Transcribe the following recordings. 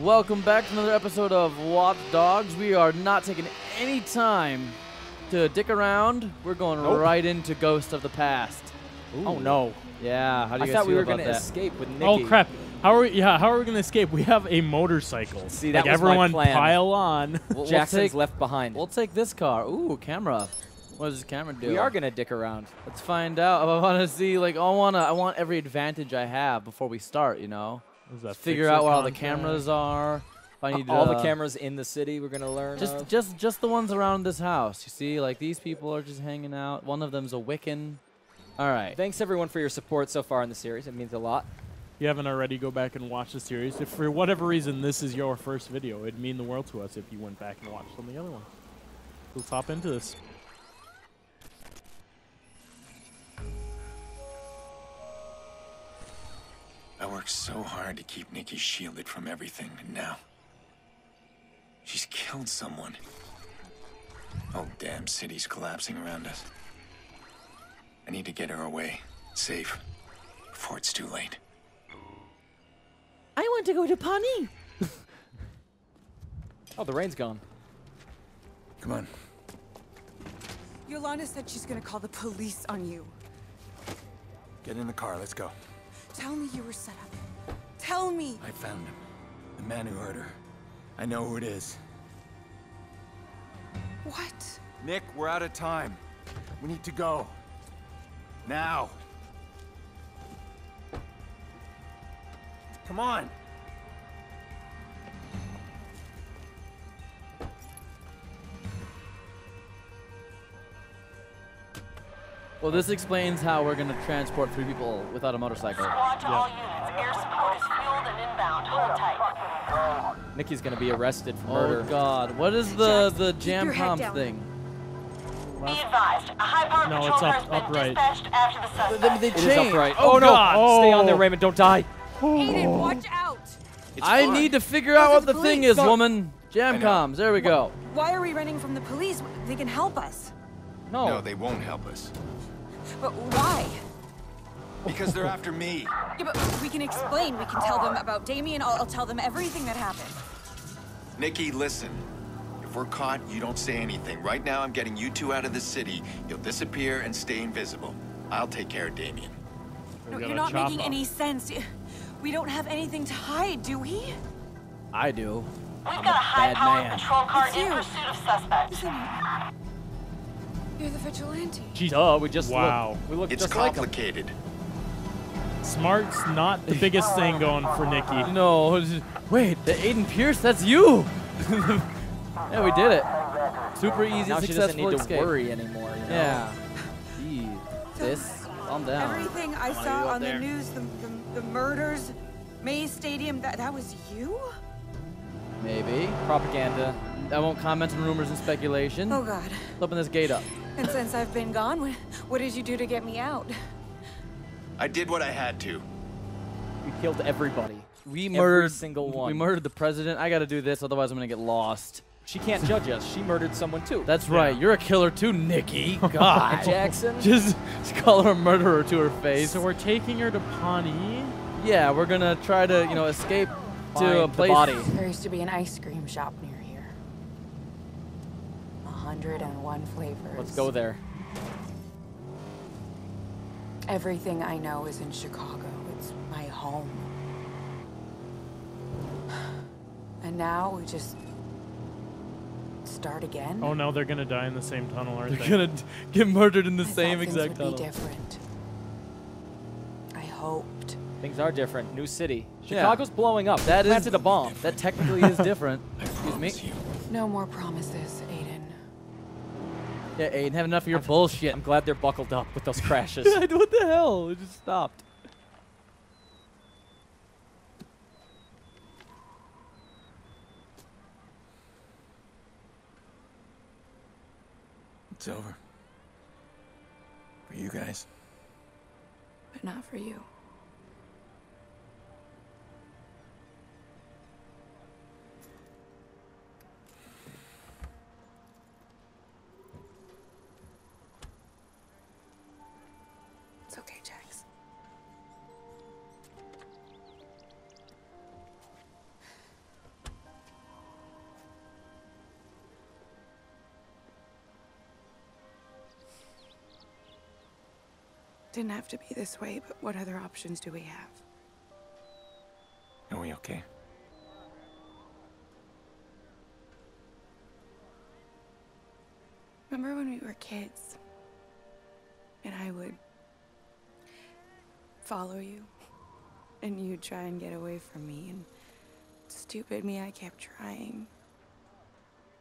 Welcome back to another episode of Watch Dogs. We are not taking any time to dick around. We're going Nope. right into Ghost of the Past. Oh no! Yeah, how do I you guys thought we were gonna escape with oh, Nikki. Oh crap! How are we? Yeah, how are we gonna escape? We have a motorcycle. See, like that was my everyone plan. pile on. We'll, we'll Jackson's take, left behind. we'll take this car. Ooh, camera. What does the camera do? we are gonna dick around. Let's find out. I want to see, like, I want to, I want every advantage I have before we start. You know, Is that figure out where all the cameras are. If I need All the uh, cameras in the city. We're gonna learn. Just, of. just, just the ones around this house. You see, like these people are just hanging out. One of them's a Wiccan. All right. Thanks everyone for your support so far in the series. It means a lot. If you haven't already, go back and watch the series. If for whatever reason this is your first video, it'd mean the world to us if you went back and watched some of the other ones. Let's hop into this. Worked so hard to keep Nikki shielded from everything, and now she's killed someone. Oh, damn city's collapsing around us. I need to get her away, safe, before it's too late. I want to go to Pawnee. Oh, the rain's gone. Come on. Yolanda said she's gonna call the police on you. Get in the car, let's go. Tell me you were set up. Tell me. I found him. The man who hurt her. I know who it is. What? Nick, we're out of time. We need to go. Now. Come on. Well, this explains how we're gonna transport three people without a motorcycle. Squad to all units. Air support is fueled and inbound. Hold tight. Nikki's gonna be arrested for Oh murder. God, what is the Jax, the keep jam your head comms down. thing? Be advised, a high-powered No, patrol it's car up- has been upright. dispatched after the They, suspect. they It is changed. upright. Oh, Oh, no! God. Stay on Oh. there, Raymond. Don't die. Aiden, watch out! I fine. need to figure out what the the thing is, Go- woman. Jam comms. There we go. Why are we running from the police? They can help us. No. No, they won't help us. But why? Because they're after me. Yeah, but we can explain. We can tell them about Damien. I'll, I'll tell them everything that happened. Nikki, listen. If we're caught, you don't say anything. Right now, I'm getting you two out of the city. You'll disappear and stay invisible. I'll take care of Damien. No, you're not making up. any sense. We don't have anything to hide, do we? I do. We've I'm got a a bad high-powered patrol car It's in you. pursuit of suspect. Listen. You're the vigilante. Jeez, Duh, we just Wow. Look, we look It's just like complicated. smart's not the biggest thing going for Nikki. No, wait, the Aiden Pearce, that's you. yeah, we did it. Super easy, Now she successful doesn't need to worry anymore. You know? Yeah. Gee, this, calm down. Everything I Come on, saw you up on the news, the, the, the murders, Mays Stadium, that, that was you? Maybe. Propaganda. I won't comment on rumors and speculation. Oh, God. Open this gate up. And since I've been gone, what, what did you do to get me out? I did what I had to. We killed everybody. We Every murdered single one. We murdered the president. I got to do this, otherwise I'm gonna get lost. She can't judge us. She murdered someone too. That's Yeah. right. You're a killer too, Nikki. God. Jackson. just, just call her a murderer to her face. So we're taking her to Pawnee. yeah, we're gonna try to, you know, escape to a place. There used to be an ice cream shop near here. 101 flavors. Let's go there. Everything I know is in Chicago. It's my home. And now we just start again. Oh no, they're gonna die in the same tunnel, aren't They're they? gonna get murdered in the I thought same things exact would tunnel. be different. I hoped. Things are different. New city. Yeah. Chicago's blowing up. That They is planted a bomb. That technically is different. I Excuse me. you. No more promises, Aiden. Yeah, Aiden, have enough of your bullshit. I'm glad they're buckled up with those crashes. what the hell? It just stopped. It's over. For you guys. But not for you. Didn't have to be this way, but what other options do we have? Are we okay? Remember when we were kids? And I would follow you, and you'd try and get away from me, and stupid me, I kept trying.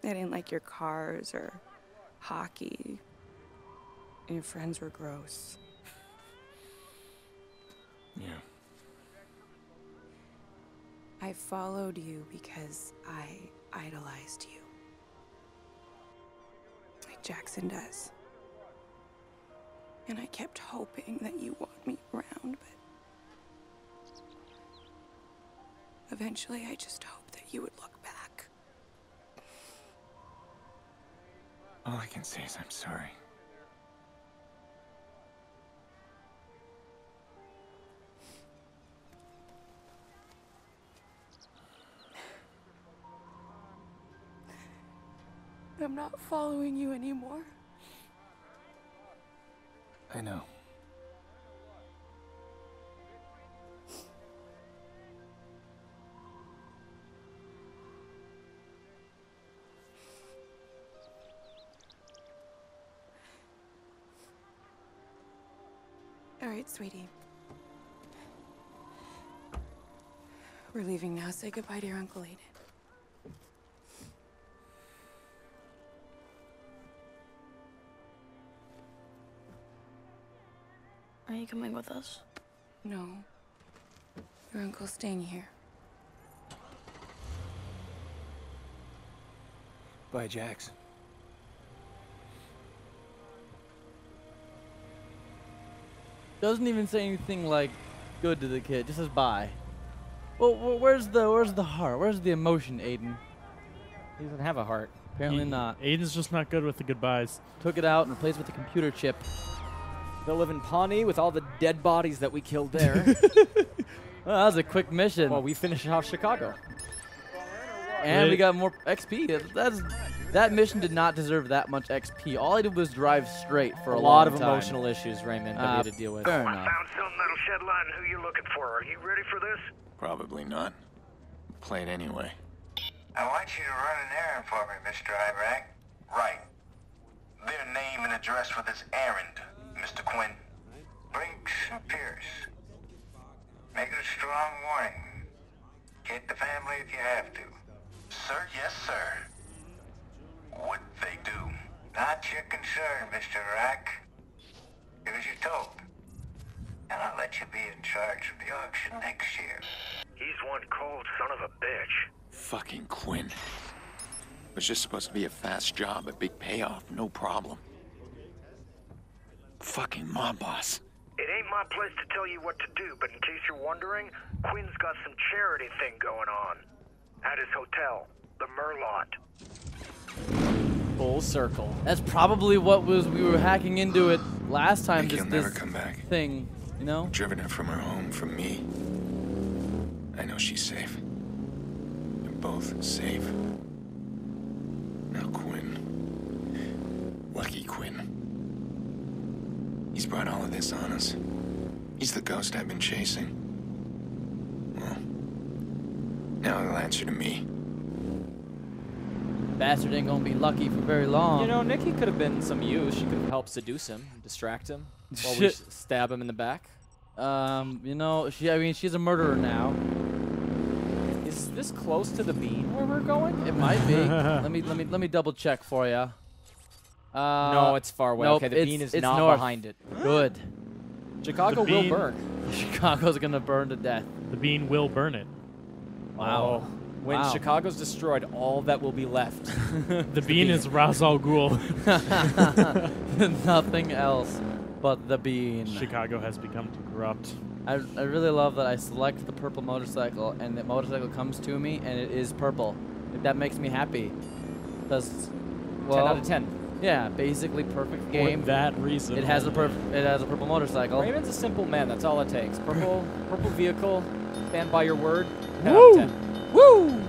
I didn't like your cars or hockey, and your friends were gross. Yeah. I followed you because I idolized you. Like Jackson does. And I kept hoping that you want me around, but eventually I just hoped that you would look back. All I can say is I'm sorry. I'm not following you anymore. I know. All right, sweetie. We're leaving now. Say goodbye to your Uncle Aiden. Coming with us? No. Your uncle's staying here. Bye, Jax. Doesn't even say anything like good to the kid. Just says bye. Well, where's the where's the heart? Where's the emotion, Aiden? He doesn't have a heart. Apparently Aiden- not. Aiden's just not good with the goodbyes. Took it out and replaced it with a computer chip. They'll live in Pawnee with all the dead bodies that we killed there. Well, that was a quick mission. well, we finish off Chicago. and we got more XP. That- That's that mission did not deserve that much XP. All I did was drive straight for a, a lot long of time. emotional issues, Raymond, that we Uh, had to deal with. Fair I enough. found something that'll shed light on who you're looking for. Are you ready for this? Probably not. Play it anyway. I want you to run an errand for me, Mr. Iraq. Right. Their name and address for this errand, Mr. Quinn. Brenks and Pearce. Make it a strong warning. Get the family if you have to. Sir, yes, sir. What they do? Not your concern, Mr. Rack. Do as you're. And I'll let you be in charge of the auction next year. He's one cold son of a bitch. Fucking Quinn. It was just supposed to be a fast job, a big payoff, no problem. Fucking mob boss. It ain't my place to tell you what to do, but in case you're wondering, Quinn's got some charity thing going on. At his hotel, the Merlaut. Full circle. That's probably what was we were hacking into it last time. Think This, never this come back. thing, you know. Driven her from her home, from me. I know she's safe. You're both safe. Now Quinn. Lucky Quinn. He's brought all of this on us. He's the ghost I've been chasing. Well, now he'll answer to me. Bastard ain't gonna be lucky for very long. You know, Nikki could have been some use. She could have helped seduce him, distract him, while we Shit. s- stab him in the back. Um, you know, she. I mean, she's a murderer now. Is this close to the bean where we're going? It might be. let me let me let me double check for you. Uh, no, it's far away. nope, okay, the it's- bean is it's not north. behind it. Good. Chicago will bean- burn. Chicago's gonna burn to death. The bean will burn it. Wow. Oh, When Wow. Chicago's destroyed, all that will be left. The bean is Ra's al Ghul. Nothing else but the bean. Chicago has become too corrupt. I, I really love that I select the purple motorcycle and the motorcycle comes to me and it is purple. That makes me happy. That's well, 10 out of 10. Yeah, basically perfect game. For game. that reason. It has a only. perf- It has a purple motorcycle. Raymond's a simple man. That's all it takes. Purple, purple vehicle. Stand by your word. 10 Woo! out of 10. Woo!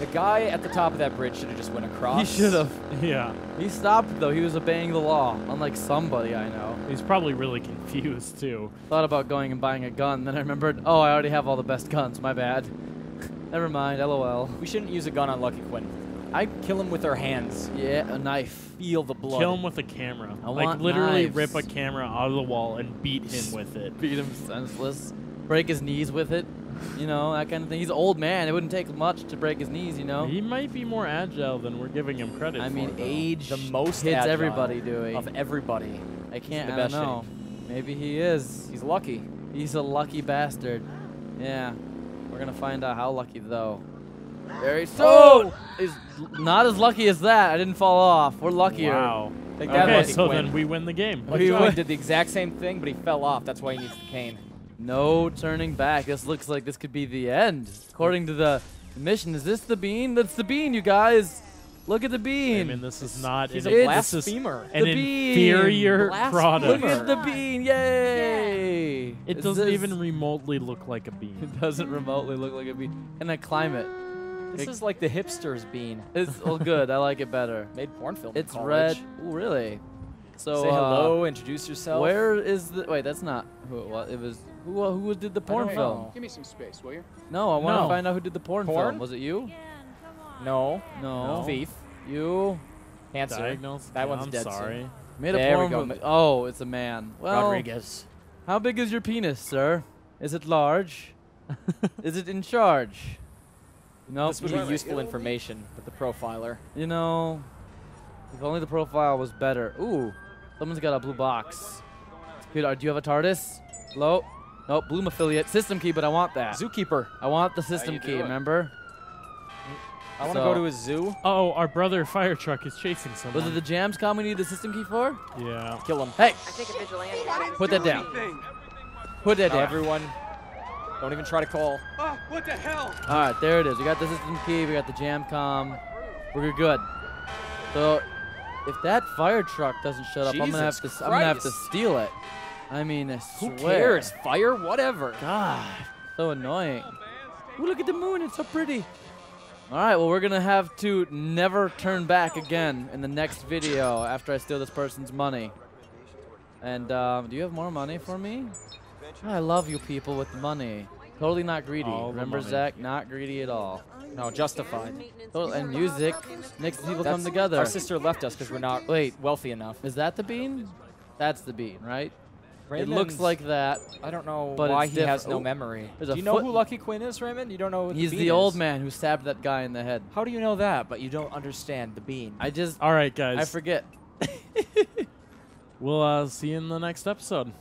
The guy at the top of that bridge should have just went across. He should have. Yeah. He stopped though. He was obeying the law, unlike somebody I know. He's probably really confused too. Thought about going and buying a gun, then I remembered, oh, I already have all the best guns. My bad. Never mind. LOL. We shouldn't use a gun on Lucky Quinn. I'd kill him with our hands. Yeah, a knife. Feel the blood. Kill him with a camera. I like want literally knives. rip a camera out of the wall and beat him with it. Beat him senseless. Break his knees with it. You know that kind of thing. He's an old man. It wouldn't take much to break his knees. You know. He might be more agile than we're giving him credit I for. mean, though. age the most hits agile everybody doing. of everybody. I can't. the I best don't know. Maybe he is. He's lucky. He's a lucky bastard. Yeah. We're gonna find out how lucky though. Very so. Oh! Is not as lucky as that. I didn't fall off. We're luckier. Wow. Take that, Okay, Lucky so Quinn. then we win the game. Lucky We win. did the exact same thing, but he fell off. That's why he needs the cane. No turning back. This looks like this could be the end. According to the mission, is this the bean? That's the bean, you guys. Look at the bean. I mean, this is not He's an, a this is blasphemer. an The bean. inferior Blasphemer. product. Look at the bean. Yay! It Is doesn't this- even remotely look like a bean. It doesn't remotely look like a bean. Can I climb it? This It- is like the hipster's bean. It's all good. I like it better. Made porn film. It's college. red. Ooh, really? So Say uh, hello. Introduce yourself. Where is the? Wait, that's not who it was. It was who? uh, Who did the porn film? know. Give me some space, will you? No, I want to No. find out who did the porn, Porn? film. Was it you? No. No. Thief. You Answer. Diagnosed? That Yeah, one's I'm dead soon. sorry. made There a we porn go. movie. Oh, it's a man. Well, Rodriguez. how big is your penis, sir? Is it large? is it in charge? No. This would be useful information with the profiler. You know, if only the profile was better. Ooh, someone's got a blue box. Peter, do you have a TARDIS? Hello? Nope, Blume affiliate. System key, but I want that. Zookeeper. I want the system key, doing? remember? I want to So- go to a zoo. Oh, our brother fire truck is chasing someone. Was it the jam comms we need the system key for? yeah. Kill him. Hey, I think a vigilante. put that down. Put that down. everyone, don't even try to call. Oh, what the hell? All right, there it is. We got the system key. We got the jam com. We're good. So, if that fire truck doesn't shut up, I'm gonna have to. Jesus I'm gonna have to steal it. I mean, I Who cares? Fire, whatever. God, so annoying. Ooh, look at the moon. It's so pretty. All right, well, we're going to have to never turn back again in the next video after I steal this person's money. And um, do you have more money for me? I love you people with money. Totally not greedy. All Remember. Zach? Not greedy at all. No, justified. Total- and music makes people That's- come together. Our sister left us because we're not Wait. wealthy enough. Is that the bean? That's the bean, right? It looks like that. I don't know but why it's he has no Ooh, memory. there's Do you know who Lucky Quinn is, Raymond? You don't know who He's the, the old is. man who stabbed that guy in the head. How do you know that, but you don't understand the bean? I just, All right, guys. I forget. we'll uh, see you in the next episode.